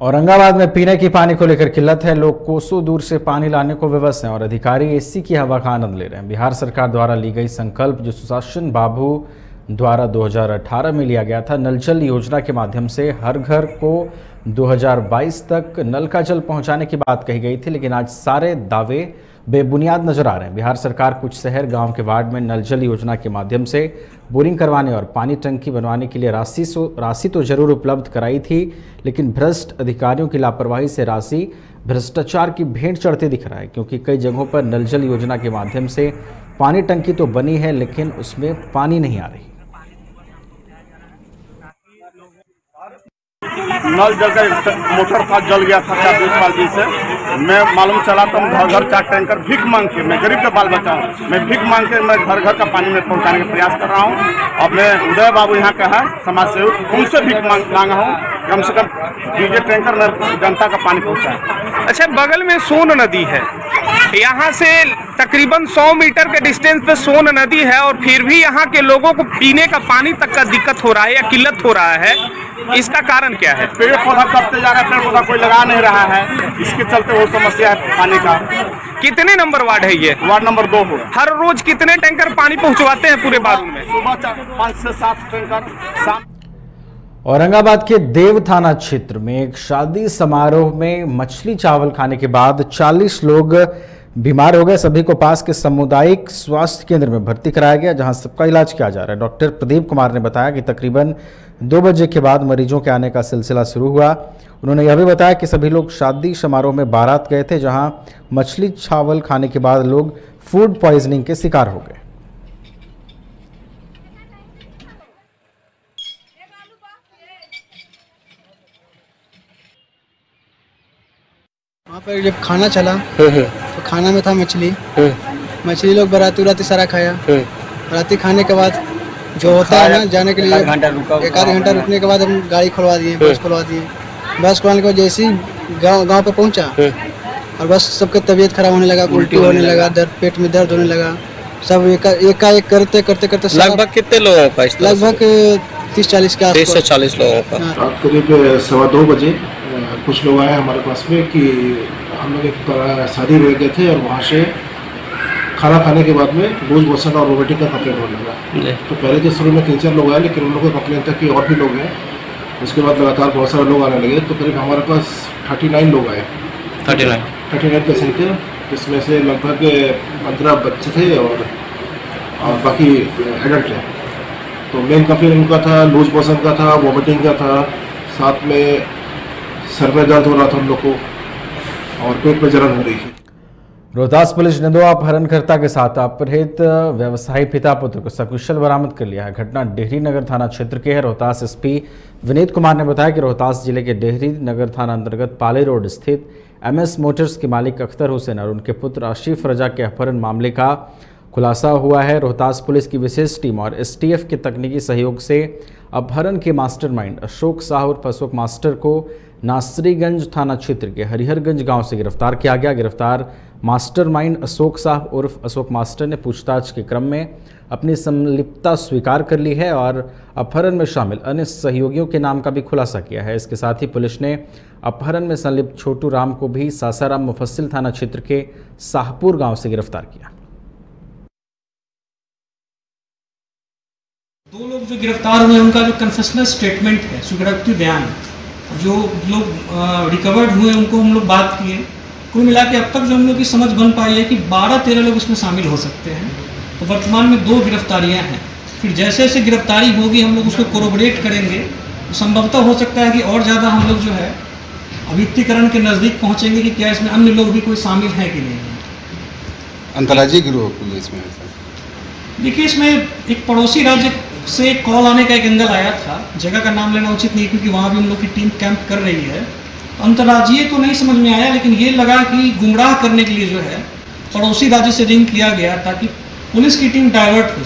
औरंगाबाद में पीने की पानी को लेकर किल्लत है। लोग कोसों दूर से पानी लाने को विवश हैं और अधिकारी एसी की हवा का आनंद ले रहे हैं। बिहार सरकार द्वारा ली गई संकल्प जो सुशासन बाबू द्वारा 2018 में लिया गया था नल जल योजना के माध्यम से हर घर को 2022 तक नल का जल पहुँचाने की बात कही गई थी, लेकिन आज सारे दावे बेबुनियाद नज़र आ रहे हैं। बिहार सरकार कुछ शहर, गाँव के वार्ड में नल जल योजना के माध्यम से बोरिंग करवाने और पानी टंकी बनवाने के लिए राशि राशि तो ज़रूर उपलब्ध कराई थी, लेकिन भ्रष्ट अधिकारियों की लापरवाही से राशि भ्रष्टाचार की भेंट चढ़ते दिख रहा है, क्योंकि कई जगहों पर नल जल योजना के माध्यम से पानी टंकी तो बनी है, लेकिन उसमें पानी नहीं आ रही। नल जल का मोटर था जल गया था चार बीस साल से? मैं मालूम चला तो हम घर घर चार टैंकर भीख मांग के, मैं गरीब का बाल बच्चा हूँ, मैं भीख मांग के मैं घर घर का पानी में पहुँचाने का प्रयास कर रहा हूँ। और मैं उदय बाबू यहाँ का है, समाज सेवक, उनसे भीख मांग मांगा हूँ कम से कम डीजे टैंकर में जनता का पानी पहुँचाए। अच्छा बगल में सोन नदी है। यहाँ से तकरीबन 100 मीटर के डिस्टेंस पे सोन नदी है और फिर भी यहाँ के लोगों को पीने का पानी तक का दिक्कत हो रहा है या किल्लत हो रहा है इसका कारण क्या है? पेड़ पौधा कटते जा रहा है पेड़ पौधा कोई लगा नहीं रहा है। इसके चलते वो समस्या है पानी का। कितने नंबर वार्ड है ये? वार्ड नंबर दो हो। हर रोज कितने टैंकर पानी पहुँचवाते हैं पूरे बारूद में? सुबह पाँच से सात टैंकर शाम औरंगाबाद के देव थाना क्षेत्र में एक शादी समारोह में मछली चावल खाने के बाद 40 लोग बीमार हो गए सभी को पास के सामुदायिक स्वास्थ्य केंद्र में भर्ती कराया गया जहाँ सबका इलाज किया जा रहा है। डॉक्टर प्रदीप कुमार ने बताया कि तकरीबन दो बजे के बाद मरीजों के आने का सिलसिला शुरू हुआ। उन्होंने यह भी बताया कि सभी लोग शादी समारोह में बारात गए थे जहाँ मछली चावल खाने के बाद लोग फ़ूड पॉइजनिंग के शिकार हो गए। वहाँ पर जब खाना चला तो खाना में था मछली। मछली लोग बराती उराती सारा खाया। बराती खाने के बाद जो होता है ना जाने के लिए एक आध घंटा रुकने के बाद हम गाड़ी खुलवा दिए बस खुलवा दिए। बस खुलवाने के बाद जैसे ही गाँव गाँव पे पहुँचा और बस सबका तबीयत खराब होने लगा उल्टी होने लगा दर्द पेट में दर्द होने लगा। सब एक एक करते करते करते लगभग कितने लोगों का? लगभग तीस चालीस के तीस से चालीस लोगों का। रात करीब सवा दो बजे कुछ लोग आए हमारे पास में कि हम लोग एक शादी में गए थे और वहाँ से खाना खाने के बाद में लूज मोशन और वोमिटिंग का कंप्लेंट होने लगा। तो पहले तो शुरू में तीन चार लोग आए लेकिन उन लोगों का कंप्लेंट था कि और भी लोग हैं। उसके बाद लगातार बहुत सारे लोग आने लगे तो करीब हमारे पास थर्टी नाइन लोग आए। Thirty nine. Thirty nine patient थे जिसमें से लगभग पंद्रह बच्चे थे और और बाकी एडल्ट थे। तो मेन कंप्लेन उनका था लूज मोशन का था वोमिटिंग का था साथ में सर में दर्द हो रहा था उन लोग को। और पेट में जलन हो रही है रोहतास पुलिस ने दो अपहरणकर्ता के साथ अपहृत व्यवसायी पिता पुत्र को सकुशल बरामद कर लिया है। घटना डेहरी नगर थाना क्षेत्र के है। रोहतास एसपी विनीत कुमार ने बताया कि रोहतास ज़िले के डेहरी नगर थाना अंतर्गत पाले रोड स्थित एमएस मोटर्स के मालिक अख्तर हुसैन और उनके पुत्र आशिफ रजा के अपहरण मामले का खुलासा हुआ है। रोहतास पुलिस की विशेष टीम और एसटीएफ के तकनीकी सहयोग से अपहरण के मास्टरमाइंड अशोक साह उर्फ़ अशोक मास्टर को नासरीगंज थाना क्षेत्र के हरिहरगंज गाँव से गिरफ़्तार किया गया। गिरफ़्तार मास्टरमाइंड अशोक साह उर्फ़ अशोक मास्टर ने पूछताछ के क्रम में अपनी संलिप्तता स्वीकार कर ली है और अपहरण में शामिल अन्य सहयोगियों के नाम का भी खुलासा किया है। इसके साथ ही पुलिस ने अपहरण में संलिप्त छोटू राम को भी सासाराम मुफस्सिल थाना क्षेत्र के शाहपुर गाँव से गिरफ़्तार किया। दो लोग जो गिरफ़्तार हुए उनका जो कन्फेशनल स्टेटमेंट है स्वीकारोक्ति बयान जो लोग रिकवर्ड हुए उनको हम लोग बात किए। कुल मिला के अब तक जो हम लोग की समझ बन पाई है कि 12-13 लोग इसमें शामिल हो सकते हैं। तो वर्तमान में दो गिरफ्तारियाँ हैं। फिर जैसे जैसे गिरफ्तारी होगी हम लोग उसको कोरोबरेट करेंगे। तो संभवतः हो सकता है कि और ज़्यादा हम लोग जो है अभियुक्तिकरण के नज़दीक पहुँचेंगे कि क्या इसमें अन्य लोग भी कोई शामिल हैं कि नहीं। अंतर्राज्यीय गिरोह पुलिस में है देखिए इसमें एक पड़ोसी राज्य से एक कॉल आने का एक एंगल आया था। जगह का नाम लेना उचित नहीं, क्योंकि वहाँ भी हम लोग की टीम कैंप कर रही है। अंतर्राज्यीय तो नहीं समझ में आया, लेकिन ये लगा कि गुमराह करने के लिए जो है, पड़ोसी राज्य से रिंग किया गया ताकि पुलिस की टीम डाइवर्ट हो